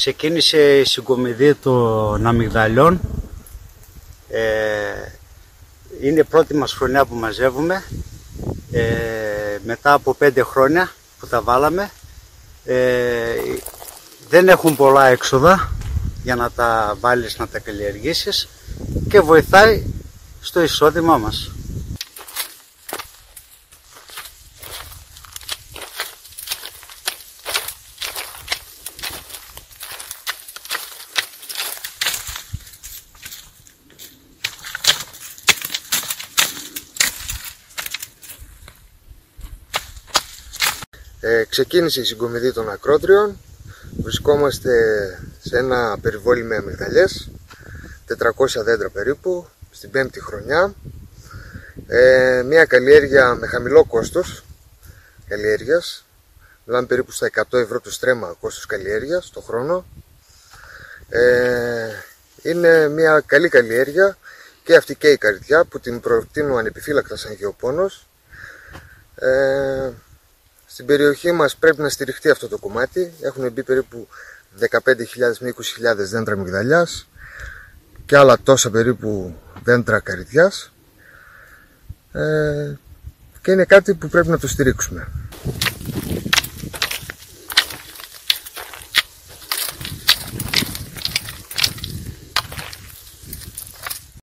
ξεκίνησε η συγκομιδή των αμυγδαλιών. Ε, είναι η πρώτη μας χρονιά που μαζεύουμε. Ε, μετά από πέντε χρόνια που τα βάλαμε. Ε, δεν έχουν πολλά έξοδα για να τα βάλεις να τα καλλιεργήσεις και βοηθάει στο εισόδημά μας. Ε, ξεκίνησε η συγκομιδή των ακρότριων. Βρισκόμαστε σε ένα περιβόλι με αμυγδαλιές, 400 δέντρα περίπου, στην πέμπτη χρονιά. Ε, μια καλλιέργεια με χαμηλό κόστος καλλιέργειας. Μιλάμε περίπου στα 100 ευρώ το στρέμμα κόστος καλλιέργειας το χρόνο. Ε, είναι μια καλή καλλιέργεια και αυτή και η καρδιά που την προτείνω ανεπιφύλακτα σαν γεωπόνος. Ε, στην περιοχή μας πρέπει να στηριχτεί αυτό το κομμάτι. Έχουν μπει περίπου 15.000 με 20.000 δέντρα μυγδαλιάς και άλλα τόσα περίπου δέντρα καρυδιάς ε, και είναι κάτι που πρέπει να το στηρίξουμε.